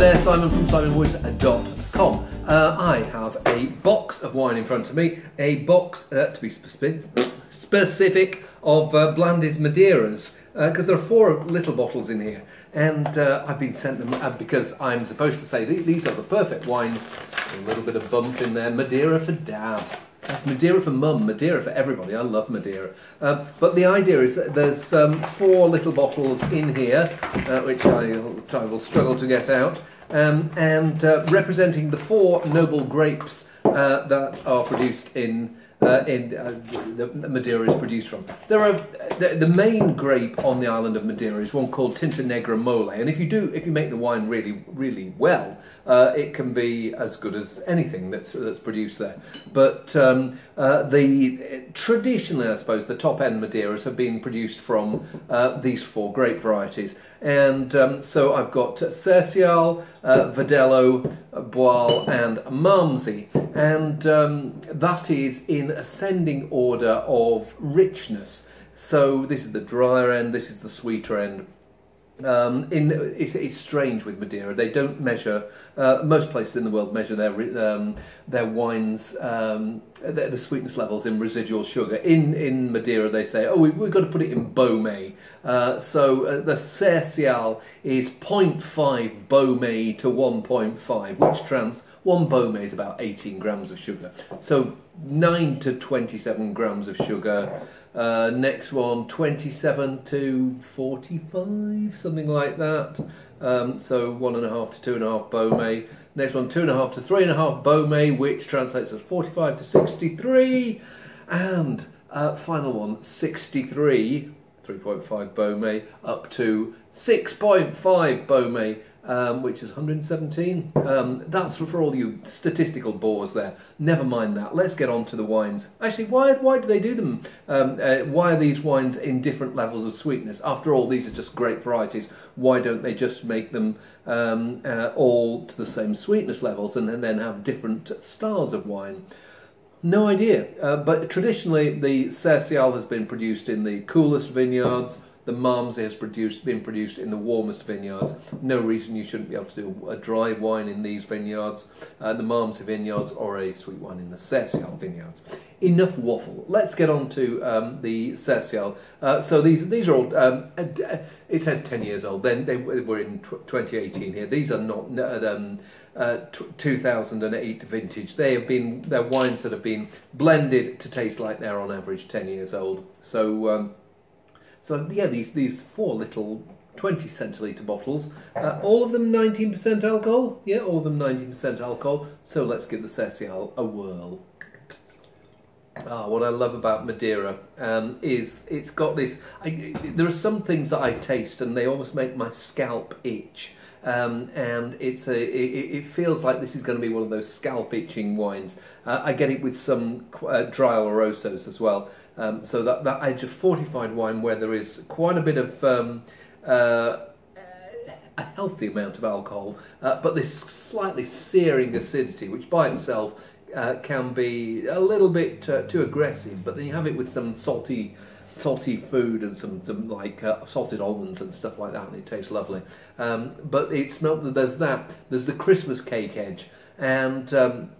there, Simon from simonwoods.com. Uh, I have a box of wine in front of me, a box, uh, to be specific, of uh, Blandy's Madeiras, because there are four little bottles in here, and uh, I've been sent them uh, because I'm supposed to say these are the perfect wines. A little bit of bump in there, Madeira for dad. Madeira for mum, Madeira for everybody. I love Madeira. Um, but the idea is that there's um, four little bottles in here, uh, which I, I will struggle to get out, um, and uh, representing the four noble grapes uh, that are produced in. Uh, in uh, the Madeira is produced from. There are the, the main grape on the island of Madeira is one called Tinta Negra Mole, and if you do, if you make the wine really, really well, uh, it can be as good as anything that's that's produced there. But um, uh, the traditionally, I suppose, the top end Madeiras have been produced from uh, these four grape varieties, and um, so I've got Sercial, uh, Verdelho, Boal, and Malmsey, and um, that is in ascending order of richness. So this is the drier end, this is the sweeter end. Um, in it's, it's strange with Madeira. They don't measure. Uh, most places in the world measure their um, their wines, um, the, the, sweetness levels in residual sugar. In in Madeira, they say, oh, we, have got to put it in Baumé. Uh, so uh, the Sercial is 0.5 Baumé to 1.5, which trans one Baumé is about 18 grams of sugar. So 9 to 27 grams of sugar. Uh, next one, 27 to 45, something like that. Um, so one and a half to two and a half Baumé. Next one, two and a half to three and a half Baumé, which translates as 45 to 63. And uh, final one, 63, 3.5 Baumé, up to 6.5 Baumé, um, which is 117. Um, that's for all you statistical bores there. Never mind that. Let's get on to the wines. Actually, why, why do they do them? Um, uh, why are these wines in different levels of sweetness? After all, these are just great varieties. Why don't they just make them um, uh, all to the same sweetness levels and, then have different styles of wine? No idea. Uh, but traditionally, the Sercial has been produced in the coolest vineyards the Malmsey has produced, been produced in the warmest vineyards. No reason you shouldn't be able to do a dry wine in these vineyards, uh, the Malmsey vineyards, or a sweet wine in the Sercial vineyards. Enough waffle. Let's get on to um, the Sercial. Uh, so these these are all. Um, uh, it says ten years old. Then they were in 2018 here. These are not. Um, uh, 2008 vintage. They have been they're wines that have been blended to taste like they're on average 10 years old. So um, so yeah, these these four little 20 centilitre bottles, uh, all of them 19% alcohol. Yeah, all of them 19% alcohol. So let's give the Sercial a whirl. Ah, what I love about Madeira um, is it's got this. I, there are some things that I taste and they almost make my scalp itch. Um, and it's a, it, it, feels like this is going to be one of those scalp itching wines. Uh, I get it with some uh, dry olorosos as well. Um, so that, that age of fortified wine where there is quite a bit of um, uh, a healthy amount of alcohol, uh, but this slightly searing acidity, which by itself uh, can be a little bit uh, too aggressive. But then you have it with some salty, salty food and some, some like uh, salted almonds and stuff like that, and it tastes lovely. Um, but it smelled there's that. There's the Christmas cake edge, and um,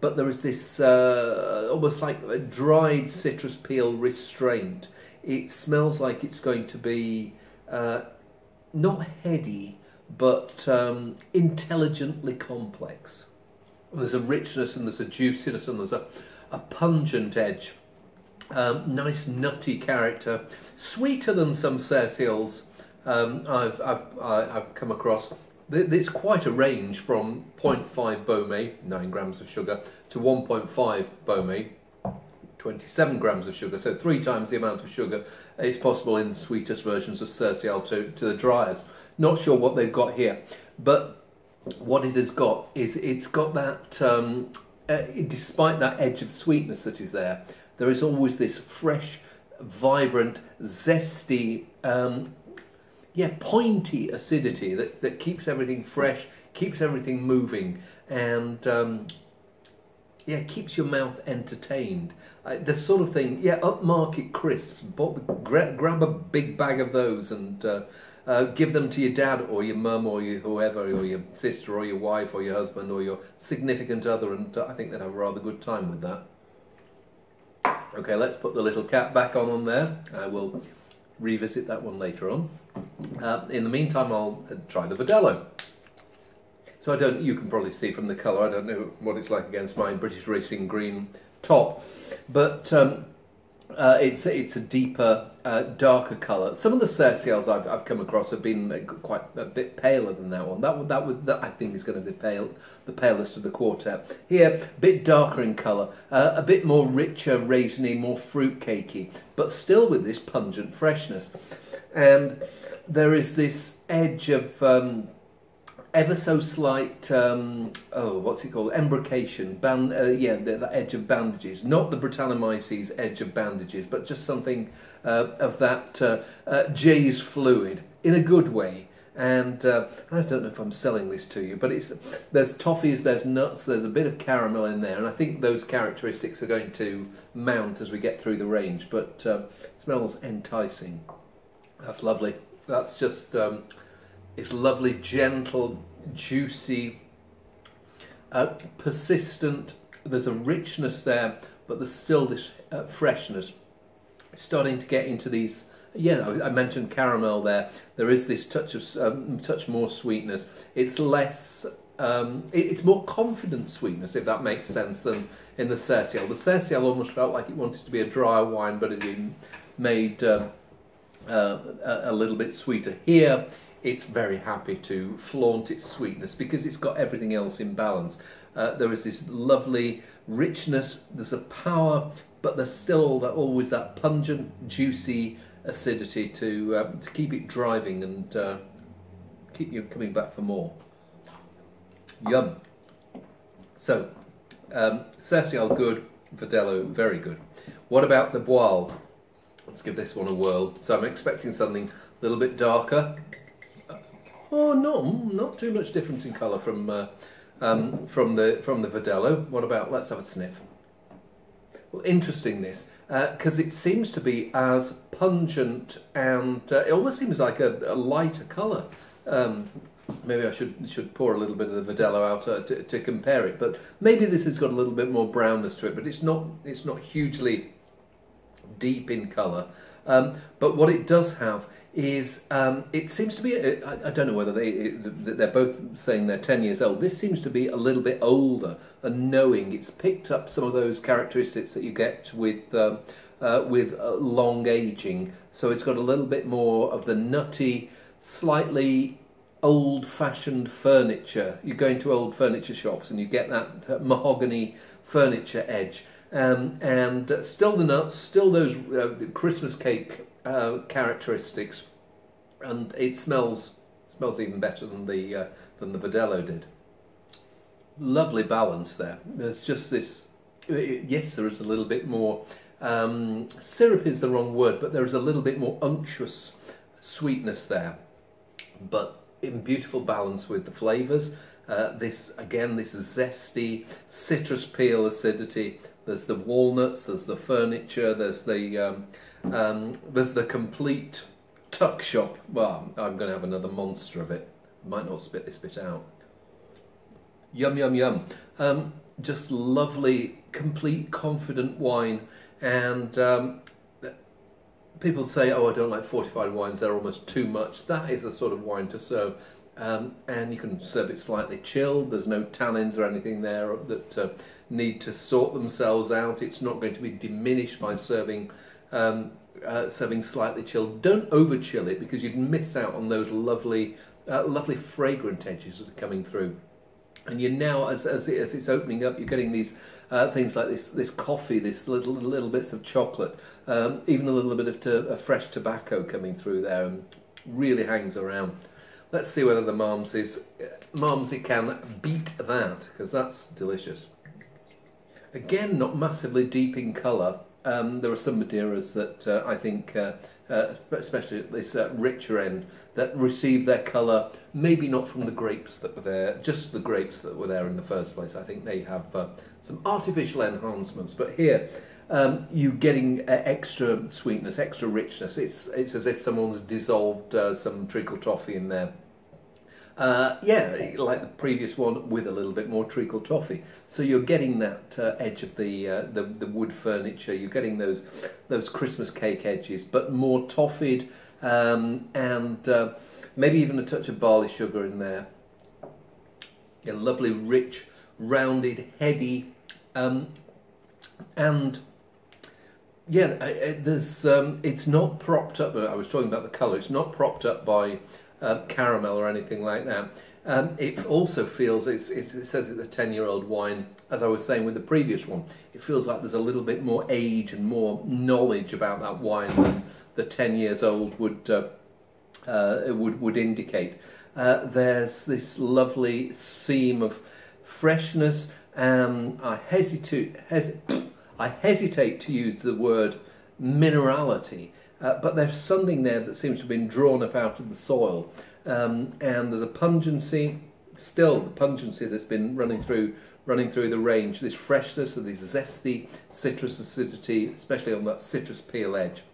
but there is this uh, almost like a dried citrus peel restraint. It smells like it's going to be uh, not heady, but um, intelligently complex. There's a richness and there's a juiciness and there's a, a pungent edge. Um, nice nutty character, sweeter than some Sercials um, I've, I've, I've come across. It's quite a range from 0.5 Baumé, 9 grams of sugar, to 1.5 Baumé, 27 grams of sugar, so three times the amount of sugar is possible in the sweetest versions of Sercial to, to the driers. Not sure what they've got here, but what it has got is it's got that, um, uh, despite that edge of sweetness that is there, there is always this fresh, vibrant, zesty, um, yeah, pointy acidity that, that keeps everything fresh, keeps everything moving, and um, yeah, keeps your mouth entertained. Uh, the sort of thing, yeah, upmarket crisps. Grab, grab a big bag of those and uh, uh, give them to your dad or your mum or your whoever, or your sister or your wife or your husband or your significant other, and uh, I think they'd have a rather good time with that. Okay, let's put the little cap back on on there. I will revisit that one later on. Uh, in the meantime, I'll uh, try the Verdelho. So I don't, you can probably see from the colour, I don't know what it's like against my British Racing Green top, but um, uh, it's it's a deeper, uh, darker colour. Some of the Sercials I've, I've come across have been uh, quite a bit paler than that one. That that would that I think is going to be pale, the palest of the quartet. Here, a bit darker in colour, uh, a bit more richer, raisiny, more fruit cakey, but still with this pungent freshness. And there is this edge of. Um, ever so slight, um, oh, what's it called? Embrocation, band, uh, yeah, the, the, edge of bandages. Not the Brettanomyces edge of bandages, but just something uh, of that uh, uh, Jeyes fluid in a good way. And uh, I don't know if I'm selling this to you, but it's there's toffees, there's nuts, there's a bit of caramel in there, and I think those characteristics are going to mount as we get through the range. But uh, smells enticing. That's lovely. That's just. Um, it's lovely, gentle, juicy, uh, persistent. There's a richness there, but there's still this uh, freshness. Starting to get into these. Yeah, I mentioned caramel there. There is this touch of um, touch more sweetness. It's less. Um, it, it's more confident sweetness, if that makes sense, than in the Sercial. The Sercial almost felt like it wanted to be a drier wine, but it had been made uh, uh, a, little bit sweeter. Here, it's very happy to flaunt its sweetness because it's got everything else in balance. Uh, there is this lovely richness, there's a power, but there's still that, always that pungent, juicy acidity to, um, to keep it driving and uh, keep you coming back for more. Yum. So, um, Sercial good, Verdelho very good. What about the Boal? Let's give this one a whirl. So I'm expecting something a little bit darker, Oh no, not too much difference in colour from uh, um, from the from the Verdelho. What about? Let's have a sniff. Well, interesting this because uh, it seems to be as pungent and uh, it almost seems like a, a lighter colour. Um, maybe I should should pour a little bit of the Verdelho out uh, to, to compare it, but maybe this has got a little bit more brownness to it. But it's not it's not hugely deep in colour. Um, but what it does have is um, it seems to be I, I don't know whether they they're both saying they're 10 years old. This seems to be a little bit older and knowing. It's picked up some of those characteristics that you get with um, uh, with uh, long aging. So it's got a little bit more of the nutty slightly old-fashioned furniture. You go into old furniture shops and you get that mahogany furniture edge um, and uh, still the nuts still those uh, Christmas cake uh, characteristics, and it smells smells even better than the uh, than the Verdelho did. Lovely balance there. There's just this. Yes, there is a little bit more. Um, syrup is the wrong word, but there is a little bit more unctuous sweetness there, but in beautiful balance with the flavours. Uh, this again, this zesty citrus peel acidity. There's the walnuts, there's the furniture, there's the um, um, there's the complete tuck shop. Well, I'm going to have another monster of it. Might not spit this bit out. Yum, yum, yum. Um, just lovely, complete, confident wine. And um, people say, oh, I don't like fortified wines, they're almost too much. That is the sort of wine to serve. Um, and you can serve it slightly chilled. There's no tannins or anything there that uh, need to sort themselves out. It's not going to be diminished by serving um, uh, serving slightly chilled. Don't over chill it because you'd miss out on those lovely, uh, lovely fragrant edges that are coming through. And you're now, as, as, it, as it's opening up, you're getting these uh, things like this, this coffee, this little little bits of chocolate, um, even a little bit of to, fresh tobacco coming through there, and really hangs around. Let's see whether the Malmsey, Malmsey can beat that, because that's delicious. Again, not massively deep in colour, Um, there are some Madeiras that uh, I think, uh, uh, especially at this uh, richer end, that receive their colour maybe not from the grapes that were there, just the grapes that were there in the first place. I think they have uh, some artificial enhancements, but here um, you're getting uh, extra sweetness, extra richness. It's it's as if someone's dissolved some treacle toffee in there. Uh, yeah, like the previous one with a little bit more treacle toffee. So you're getting that uh, edge of the, uh, the the wood furniture. You're getting those those Christmas cake edges, but more toffied um, and uh, maybe even a touch of barley sugar in there. A lovely, rich, rounded, heady, um, and yeah, there's um, it's not propped up. I was talking about the colour. It's not propped up by uh, caramel or anything like that. Um, it also feels it's, it's, it says it's a ten-year-old wine. As I was saying with the previous one, it feels like there's a little bit more age and more knowledge about that wine than the ten years old would uh, uh, would would indicate. Uh, there's this lovely seam of freshness. Um, I hesitate. Hes I hesitate to use the word minerality, uh, but there's something there that seems to have been drawn up out of the soil. Um, and there's a pungency, still the pungency that's been running through running through the range, this freshness of this zesty citrus acidity, especially on that citrus peel edge.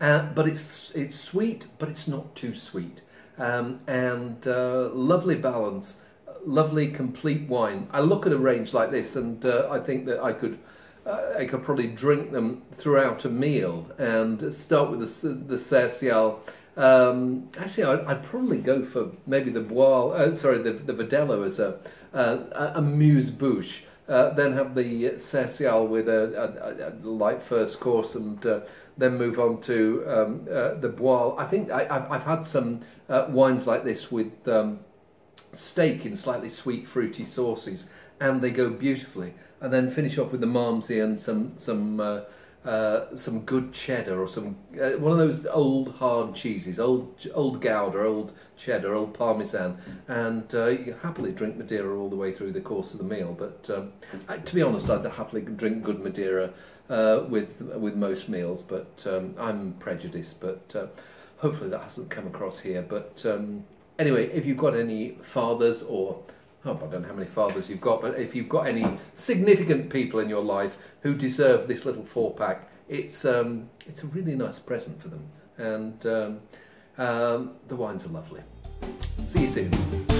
Uh, but it's it's sweet, but it's not too sweet. Um, and uh, lovely balance, lovely complete wine. I look at a range like this, and uh, I think that I could I could probably drink them throughout a meal and start with the, the Sercial. Um, actually, I'd, I'd, probably go for maybe the Boal, uh, sorry, the, the Verdelho as a, uh, amuse-bouche. Uh, then have the Sercial with a, a, a, light first course and uh, then move on to um, uh, the Boal. I think I, have I've had some uh, wines like this with um, steak in slightly sweet, fruity sauces and they go beautifully and then finish off with the Malmsey and some some uh, uh, some good cheddar or some uh, one of those old hard cheeses, old old Gouda, old cheddar, old Parmesan, and uh, you happily drink Madeira all the way through the course of the meal. But um, I, to be honest, I'd happily drink good Madeira uh, with with most meals. But um, I'm prejudiced. But uh, hopefully that hasn't come across here. But um, anyway, if you've got any fathers or oh, I don't know how many fathers you've got, but if you've got any significant people in your life who deserve this little four pack, it's um, it's a really nice present for them, and um, um, the wines are lovely. See you soon.